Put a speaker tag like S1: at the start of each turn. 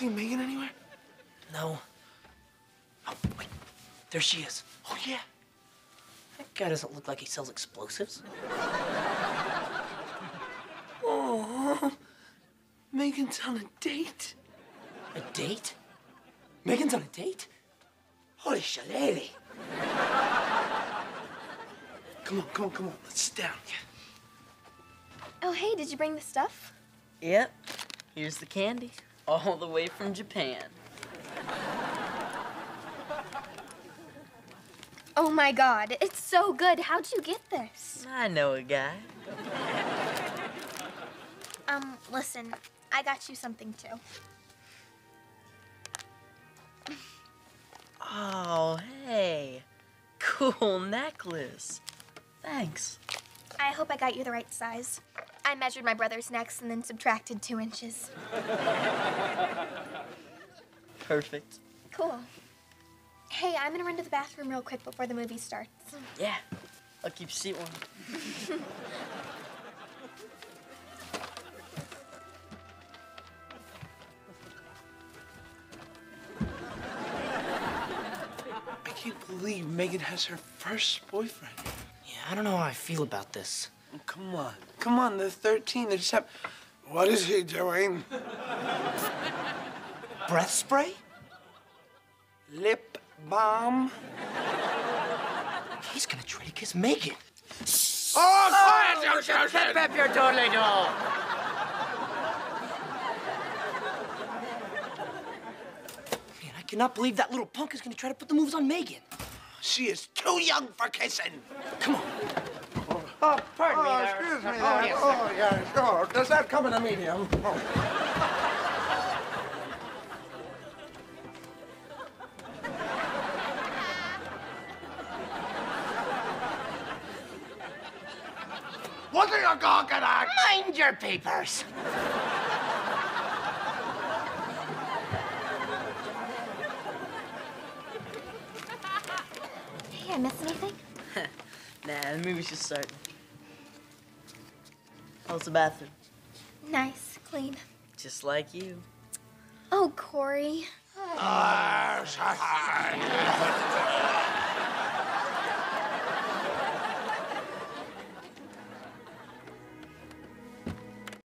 S1: seen Megan anywhere?
S2: No. Oh, wait. There she is.
S1: Oh, yeah.
S2: That guy doesn't look like he sells explosives.
S1: Oh, Megan's on a date.
S2: A date? Megan's on a date? Holy shillelagh.
S1: Come on, come on, come on. Let's sit down.
S3: Oh, hey, did you bring the stuff?
S4: Yep. Here's the candy. All the way from Japan.
S3: Oh my god, it's so good. How'd you get this?
S4: I know a guy.
S3: Um, listen, I got you something too.
S4: Oh, hey. Cool necklace. Thanks.
S3: I hope I got you the right size. I measured my brother's necks and then subtracted two inches.
S4: Perfect.
S3: Cool. Hey, I'm gonna run to the bathroom real quick before the movie starts.
S4: Yeah. I'll keep your seat warm.
S1: I can't believe Megan has her first boyfriend.
S2: Yeah, I don't know how I feel about this.
S1: Oh, come on. Come on, they're 13. They just have. What is he doing?
S2: Breath spray?
S1: Lip balm?
S2: He's gonna try to kiss Megan.
S1: Oh, quiet, you oh, children!
S4: Pep your totally doll.
S2: Man, I cannot believe that little punk is gonna try to put the moves on Megan.
S1: She is too young for kissing.
S2: Come on.
S1: Oh, pardon me. Oh, excuse me. Oh, yes. oh, yeah, sure. Does that come in a medium? Oh. What are you gawking at?
S2: Mind your papers.
S3: Hey, I miss anything?
S4: Nah, the movie's just starting. How's the bathroom?
S3: Nice, clean.
S4: Just like you.
S3: Oh, Corey.
S1: Ah,